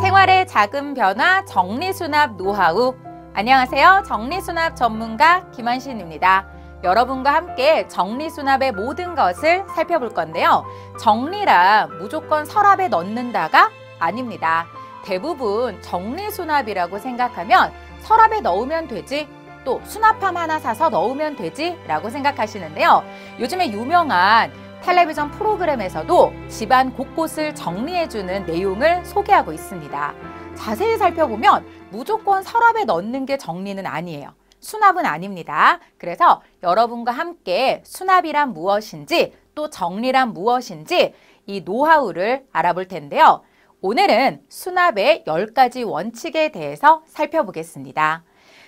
생활의 작은 변화 정리수납 노하우. 안녕하세요. 정리수납 전문가 김한신입니다. 여러분과 함께 정리수납의 모든 것을 살펴볼 건데요. 정리라 무조건 서랍에 넣는다가 아닙니다. 대부분 정리수납이라고 생각하면 서랍에 넣으면 되지 또 수납함 하나 사서 넣으면 되지 라고 생각하시는데요 요즘에 유명한 텔레비전 프로그램에서도 집안 곳곳을 정리해주는 내용을 소개하고 있습니다. 자세히 살펴보면 무조건 서랍에 넣는 게 정리는 아니에요. 수납은 아닙니다. 그래서 여러분과 함께 수납이란 무엇인지 또 정리란 무엇인지 이 노하우를 알아볼 텐데요. 오늘은 수납의 10가지 원칙에 대해서 살펴보겠습니다.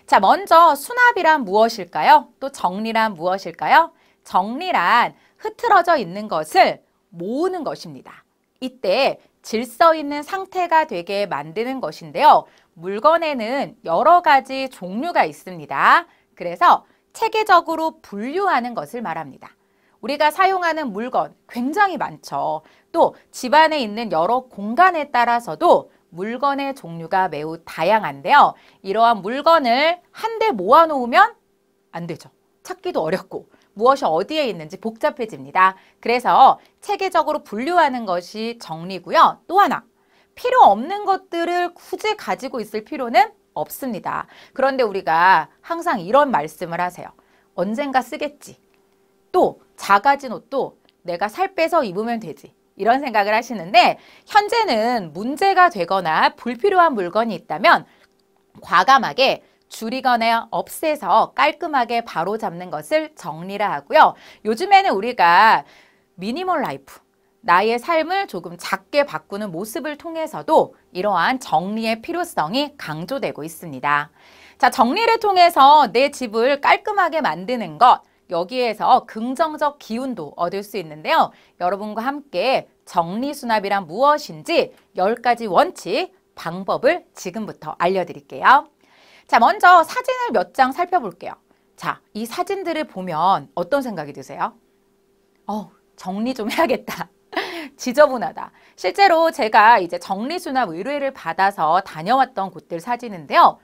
자, 먼저 수납이란 무엇일까요? 또 정리란 무엇일까요? 정리란 흐트러져 있는 것을 모으는 것입니다. 이때 질서 있는 상태가 되게 만드는 것인데요. 물건에는 여러 가지 종류가 있습니다. 그래서 체계적으로 분류하는 것을 말합니다. 우리가 사용하는 물건 굉장히 많죠. 또 집안에 있는 여러 공간에 따라서도 물건의 종류가 매우 다양한데요. 이러한 물건을 한데 모아놓으면 안 되죠. 찾기도 어렵고 무엇이 어디에 있는지 복잡해집니다. 그래서 체계적으로 분류하는 것이 정리고요. 또 하나, 필요 없는 것들을 굳이 가지고 있을 필요는 없습니다. 그런데 우리가 항상 이런 말씀을 하세요. 언젠가 쓰겠지. 또 작아진 옷도 내가 살 빼서 입으면 되지. 이런 생각을 하시는데 현재는 문제가 되거나 불필요한 물건이 있다면 과감하게 줄이거나 없애서 깔끔하게 바로잡는 것을 정리라 하고요. 요즘에는 우리가 미니멀 라이프, 나의 삶을 조금 작게 바꾸는 모습을 통해서도 이러한 정리의 필요성이 강조되고 있습니다. 자, 정리를 통해서 내 집을 깔끔하게 만드는 것, 여기에서 긍정적 기운도 얻을 수 있는데요. 여러분과 함께 정리수납이란 무엇인지 10가지 원칙, 방법을 지금부터 알려드릴게요. 자, 먼저 사진을 몇 장 살펴볼게요. 자, 이 사진들을 보면 어떤 생각이 드세요? 어, 정리 좀 해야겠다. 지저분하다. 실제로 제가 이제 정리수납 의뢰를 받아서 다녀왔던 곳들 사진인데요.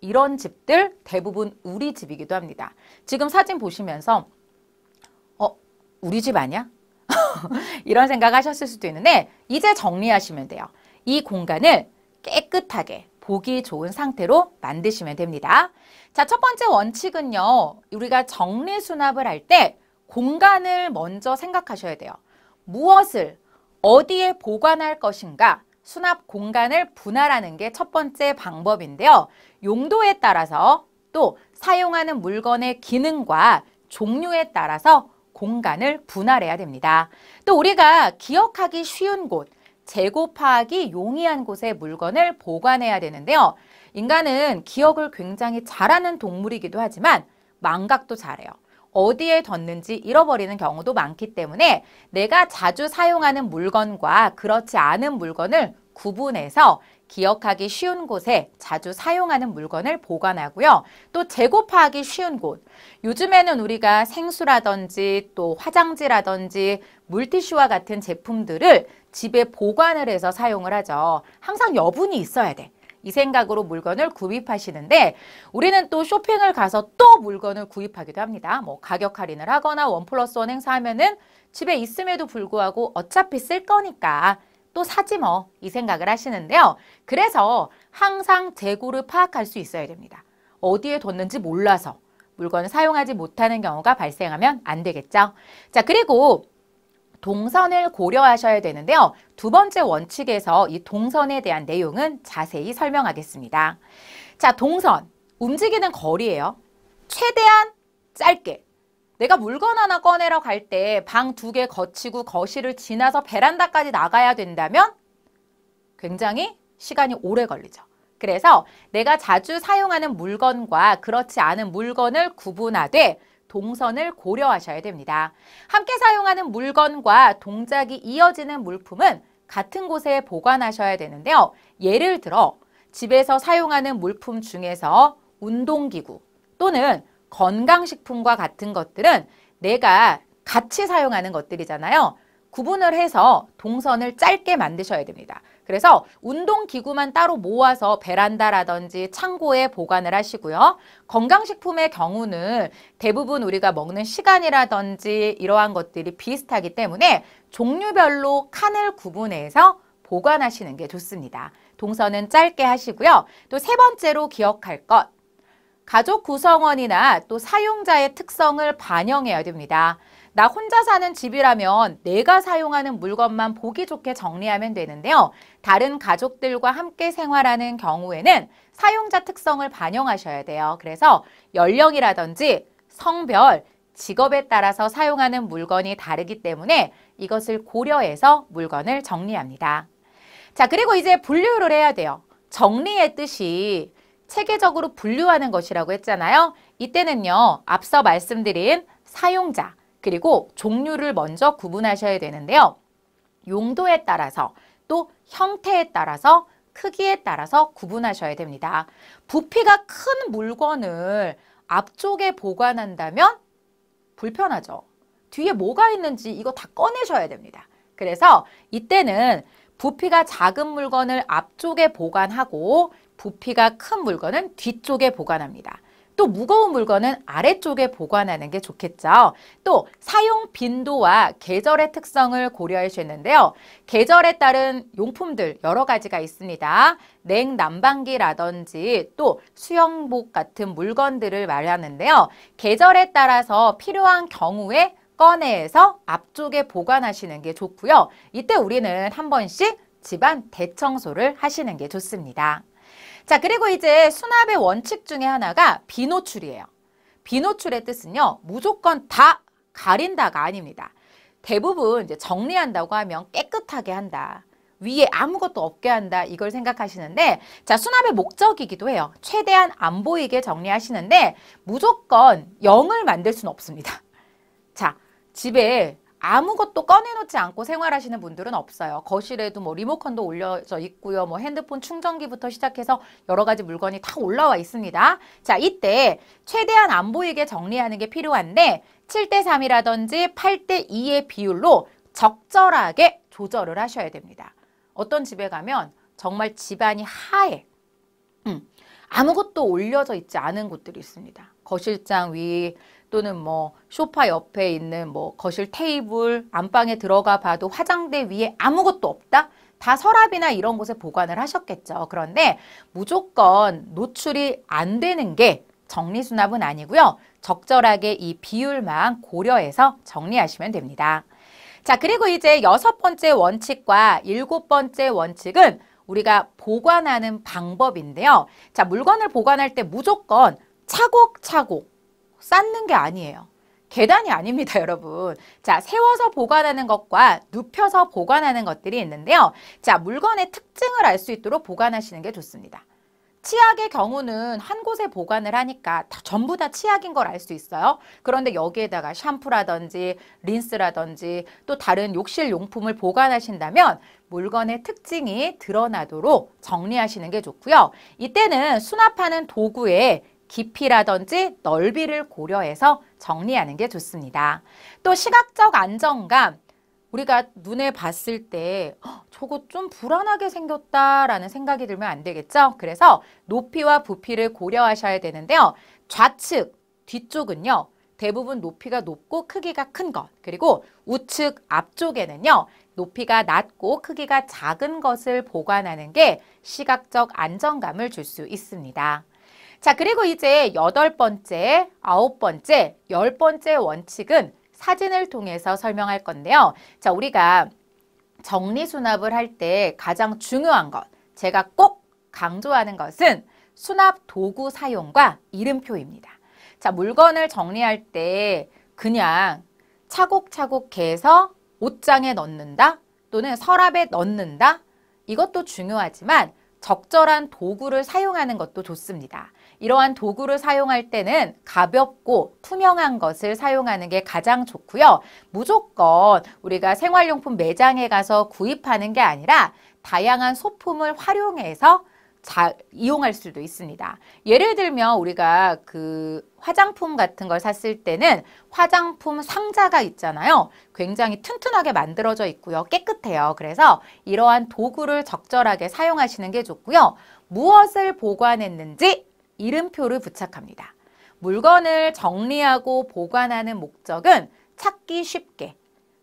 이런 집들 대부분 우리 집이기도 합니다. 지금 사진 보시면서 어, 우리 집 아니야? 이런 생각 하셨을 수도 있는데 이제 정리하시면 돼요. 이 공간을 깨끗하게 보기 좋은 상태로 만드시면 됩니다. 자, 첫 번째 원칙은요. 우리가 정리 수납을 할 때 공간을 먼저 생각하셔야 돼요. 무엇을 어디에 보관할 것인가 수납 공간을 분할하는 게 첫 번째 방법인데요. 용도에 따라서 또 사용하는 물건의 기능과 종류에 따라서 공간을 분할해야 됩니다. 또 우리가 기억하기 쉬운 곳, 재고 파악이 용이한 곳에 물건을 보관해야 되는데요. 인간은 기억을 굉장히 잘하는 동물이기도 하지만 망각도 잘해요. 어디에 뒀는지 잃어버리는 경우도 많기 때문에 내가 자주 사용하는 물건과 그렇지 않은 물건을 구분해서 기억하기 쉬운 곳에 자주 사용하는 물건을 보관하고요. 또 재고 파하기 쉬운 곳. 요즘에는 우리가 생수라든지 또 화장지라든지 물티슈와 같은 제품들을 집에 보관을 해서 사용을 하죠. 항상 여분이 있어야 돼. 이 생각으로 물건을 구입하시는데 우리는 또 쇼핑을 가서 또 물건을 구입하기도 합니다. 뭐 가격 할인을 하거나 원 플러스 원 행사하면은 집에 있음에도 불구하고 어차피 쓸 거니까 또 사지 뭐 이 생각을 하시는데요. 그래서 항상 재고를 파악할 수 있어야 됩니다. 어디에 뒀는지 몰라서 물건을 사용하지 못하는 경우가 발생하면 안 되겠죠. 자 그리고 동선을 고려하셔야 되는데요. 두 번째 원칙에서 이 동선에 대한 내용은 자세히 설명하겠습니다. 자, 동선. 움직이는 거리예요. 최대한 짧게. 내가 물건 하나 꺼내러 갈 때 방 두 개 거치고 거실을 지나서 베란다까지 나가야 된다면 굉장히 시간이 오래 걸리죠. 그래서 내가 자주 사용하는 물건과 그렇지 않은 물건을 구분하되 동선을 고려하셔야 됩니다. 함께 사용하는 물건과 동작이 이어지는 물품은 같은 곳에 보관하셔야 되는데요. 예를 들어 집에서 사용하는 물품 중에서 운동기구 또는 건강식품과 같은 것들은 내가 같이 사용하는 것들이잖아요. 구분을 해서 동선을 짧게 만드셔야 됩니다. 그래서 운동기구만 따로 모아서 베란다라든지 창고에 보관을 하시고요. 건강식품의 경우는 대부분 우리가 먹는 시간이라든지 이러한 것들이 비슷하기 때문에 종류별로 칸을 구분해서 보관하시는 게 좋습니다. 동선은 짧게 하시고요. 또 세 번째로 기억할 것. 가족 구성원이나 또 사용자의 특성을 반영해야 됩니다. 나 혼자 사는 집이라면 내가 사용하는 물건만 보기 좋게 정리하면 되는데요. 다른 가족들과 함께 생활하는 경우에는 사용자 특성을 반영하셔야 돼요. 그래서 연령이라든지 성별, 직업에 따라서 사용하는 물건이 다르기 때문에 이것을 고려해서 물건을 정리합니다. 자, 그리고 이제 분류를 해야 돼요. 정리의 뜻이 체계적으로 분류하는 것이라고 했잖아요. 이때는요, 앞서 말씀드린 사용자, 그리고 종류를 먼저 구분하셔야 되는데요. 용도에 따라서 또 형태에 따라서 크기에 따라서 구분하셔야 됩니다. 부피가 큰 물건을 앞쪽에 보관한다면 불편하죠. 뒤에 뭐가 있는지 이거 다 꺼내셔야 됩니다. 그래서 이때는 부피가 작은 물건을 앞쪽에 보관하고 부피가 큰 물건은 뒤쪽에 보관합니다. 또 무거운 물건은 아래쪽에 보관하는 게 좋겠죠. 또 사용 빈도와 계절의 특성을 고려해 주셨는데요. 계절에 따른 용품들 여러 가지가 있습니다. 냉난방기라든지 또 수영복 같은 물건들을 말하는데요. 계절에 따라서 필요한 경우에 꺼내서 앞쪽에 보관하시는 게 좋고요. 이때 우리는 한 번씩 집안 대청소를 하시는 게 좋습니다. 자, 그리고 이제 수납의 원칙 중에 하나가 비노출이에요. 비노출의 뜻은요, 무조건 다 가린다가 아닙니다. 대부분 이제 정리한다고 하면 깨끗하게 한다. 위에 아무것도 없게 한다. 이걸 생각하시는데, 자, 수납의 목적이기도 해요. 최대한 안 보이게 정리하시는데, 무조건 0을 만들 수는 없습니다. 자, 집에 아무것도 꺼내놓지 않고 생활하시는 분들은 없어요. 거실에도 뭐 리모컨도 올려져 있고요. 뭐 핸드폰 충전기부터 시작해서 여러 가지 물건이 다 올라와 있습니다. 자, 이때 최대한 안 보이게 정리하는 게 필요한데 7대 3이라든지 8대 2의 비율로 적절하게 조절을 하셔야 됩니다. 어떤 집에 가면 정말 집안이 하얘. 음, 아무것도 올려져 있지 않은 곳들이 있습니다. 거실장 위, 또는 뭐 소파 옆에 있는 뭐 거실 테이블, 안방에 들어가 봐도 화장대 위에 아무것도 없다? 다 서랍이나 이런 곳에 보관을 하셨겠죠. 그런데 무조건 노출이 안 되는 게 정리수납은 아니고요. 적절하게 이 비율만 고려해서 정리하시면 됩니다. 자, 그리고 이제 여섯 번째 원칙과 일곱 번째 원칙은 우리가 보관하는 방법인데요. 자, 물건을 보관할 때 무조건 차곡차곡 쌓는 게 아니에요. 계단이 아닙니다, 여러분. 자, 세워서 보관하는 것과 눕혀서 보관하는 것들이 있는데요. 자, 물건의 특징을 알 수 있도록 보관하시는 게 좋습니다. 치약의 경우는 한 곳에 보관을 하니까 다, 전부 다 치약인 걸 알 수 있어요. 그런데 여기에다가 샴푸라든지 린스라든지 또 다른 욕실 용품을 보관하신다면 물건의 특징이 드러나도록 정리하시는 게 좋고요. 이때는 수납하는 도구에 깊이라든지 넓이를 고려해서 정리하는 게 좋습니다. 또 시각적 안정감, 우리가 눈에 봤을 때 저거 좀 불안하게 생겼다라는 생각이 들면 안 되겠죠? 그래서 높이와 부피를 고려하셔야 되는데요. 좌측, 뒤쪽은요. 대부분 높이가 높고 크기가 큰 것, 그리고 우측 앞쪽에는요. 높이가 낮고 크기가 작은 것을 보관하는 게 시각적 안정감을 줄 수 있습니다. 자, 그리고 이제 여덟 번째, 아홉 번째, 열 번째 원칙은 사진을 통해서 설명할 건데요. 자, 우리가 정리 수납을 할 때 가장 중요한 것, 제가 꼭 강조하는 것은 수납 도구 사용과 이름표입니다. 자, 물건을 정리할 때 그냥 차곡차곡 해서 옷장에 넣는다 또는 서랍에 넣는다 이것도 중요하지만 적절한 도구를 사용하는 것도 좋습니다. 이러한 도구를 사용할 때는 가볍고 투명한 것을 사용하는 게 가장 좋고요. 무조건 우리가 생활용품 매장에 가서 구입하는 게 아니라 다양한 소품을 활용해서 자, 이용할 수도 있습니다. 예를 들면 우리가 그 화장품 같은 걸 샀을 때는 화장품 상자가 있잖아요. 굉장히 튼튼하게 만들어져 있고요. 깨끗해요. 그래서 이러한 도구를 적절하게 사용하시는 게 좋고요. 무엇을 보관했는지 이름표를 부착합니다. 물건을 정리하고 보관하는 목적은 찾기 쉽게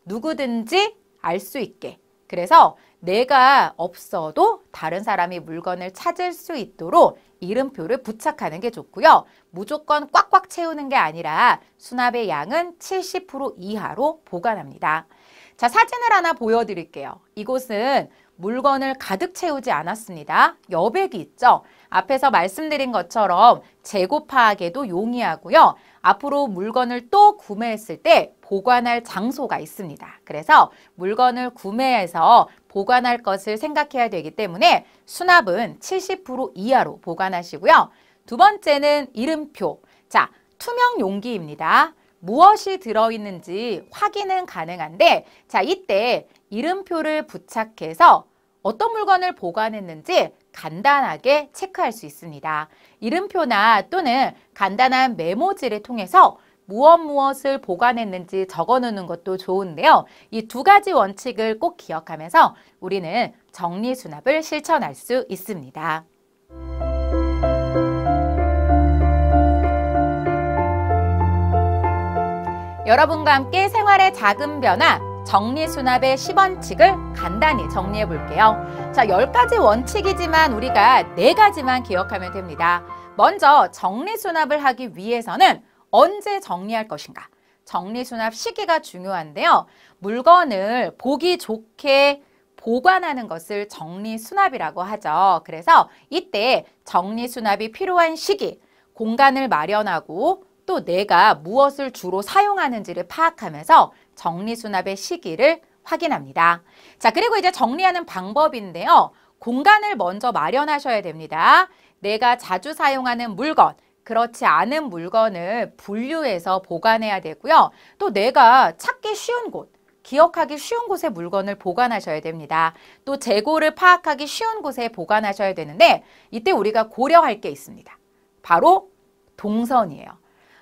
누구든지 알 수 있게 그래서 내가 없어도 다른 사람이 물건을 찾을 수 있도록 이름표를 부착하는 게 좋고요. 무조건 꽉꽉 채우는 게 아니라 수납의 양은 70% 이하로 보관합니다. 자, 사진을 하나 보여드릴게요. 이곳은 물건을 가득 채우지 않았습니다. 여백이 있죠. 앞에서 말씀드린 것처럼 재고 파악에도 용이하고요. 앞으로 물건을 또 구매했을 때 보관할 장소가 있습니다. 그래서 물건을 구매해서 보관할 것을 생각해야 되기 때문에 수납은 70% 이하로 보관하시고요. 두 번째는 이름표. 자, 투명 용기입니다. 무엇이 들어있는지 확인은 가능한데 자 이때 이름표를 부착해서 어떤 물건을 보관했는지 간단하게 체크할 수 있습니다. 이름표나 또는 간단한 메모지를 통해서 무엇 무엇을 보관했는지 적어 놓는 것도 좋은데요. 이 두 가지 원칙을 꼭 기억하면서 우리는 정리 수납을 실천할 수 있습니다. 여러분과 함께 생활의 작은 변화, 정리수납의 10원칙을 간단히 정리해 볼게요. 자, 10가지 원칙이지만 우리가 4가지만 기억하면 됩니다. 먼저 정리수납을 하기 위해서는 언제 정리할 것인가? 정리수납 시기가 중요한데요. 물건을 보기 좋게 보관하는 것을 정리수납이라고 하죠. 그래서 이때 정리수납이 필요한 시기, 공간을 마련하고 또 내가 무엇을 주로 사용하는지를 파악하면서 정리수납의 시기를 확인합니다. 자, 그리고 이제 정리하는 방법인데요. 공간을 먼저 마련하셔야 됩니다. 내가 자주 사용하는 물건, 그렇지 않은 물건을 분류해서 보관해야 되고요. 또 내가 찾기 쉬운 곳, 기억하기 쉬운 곳에 물건을 보관하셔야 됩니다. 또 재고를 파악하기 쉬운 곳에 보관하셔야 되는데 이때 우리가 고려할 게 있습니다. 바로 동선이에요.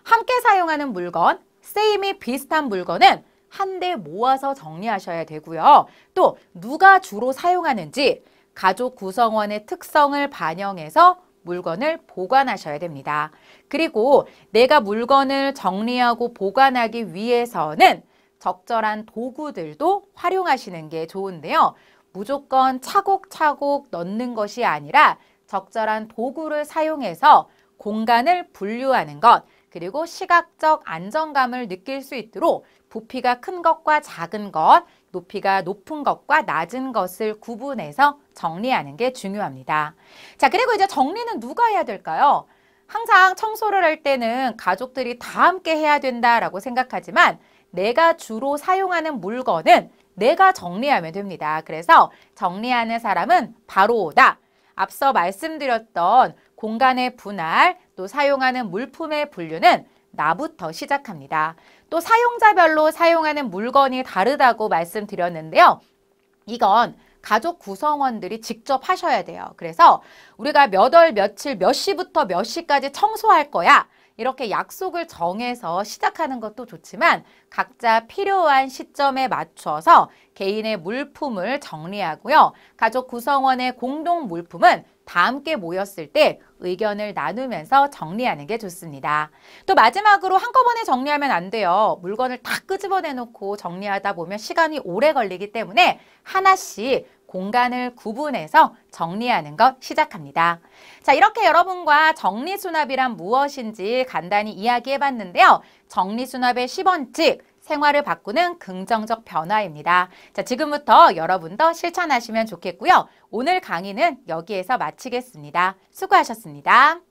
함께 사용하는 물건, 세임이 비슷한 물건은 한데 모아서 정리하셔야 되고요. 또 누가 주로 사용하는지 가족 구성원의 특성을 반영해서 물건을 보관하셔야 됩니다. 그리고 내가 물건을 정리하고 보관하기 위해서는 적절한 도구들도 활용하시는 게 좋은데요. 무조건 차곡차곡 넣는 것이 아니라 적절한 도구를 사용해서 공간을 분류하는 것, 그리고 시각적 안정감을 느낄 수 있도록 부피가 큰 것과 작은 것, 높이가 높은 것과 낮은 것을 구분해서 정리하는 게 중요합니다. 자, 그리고 이제 정리는 누가 해야 될까요? 항상 청소를 할 때는 가족들이 다 함께 해야 된다라고 생각하지만 내가 주로 사용하는 물건은 내가 정리하면 됩니다. 그래서 정리하는 사람은 바로 나. 앞서 말씀드렸던 공간의 분할, 또 사용하는 물품의 분류는 나부터 시작합니다. 또 사용자별로 사용하는 물건이 다르다고 말씀드렸는데요. 이건 가족 구성원들이 직접 하셔야 돼요. 그래서 우리가 몇 월 며칠 몇 시부터 몇 시까지 청소할 거야. 이렇게 약속을 정해서 시작하는 것도 좋지만 각자 필요한 시점에 맞춰서 개인의 물품을 정리하고요. 가족 구성원의 공동 물품은 다 함께 모였을 때 의견을 나누면서 정리하는 게 좋습니다. 또 마지막으로 한꺼번에 정리하면 안 돼요. 물건을 다 끄집어내 놓고 정리하다 보면 시간이 오래 걸리기 때문에 하나씩 공간을 구분해서 정리하는 것 시작합니다. 자, 이렇게 여러분과 정리수납이란 무엇인지 간단히 이야기해 봤는데요. 정리수납의 10원칙, 생활을 바꾸는 긍정적 변화입니다. 자, 지금부터 여러분도 실천하시면 좋겠고요. 오늘 강의는 여기에서 마치겠습니다. 수고하셨습니다.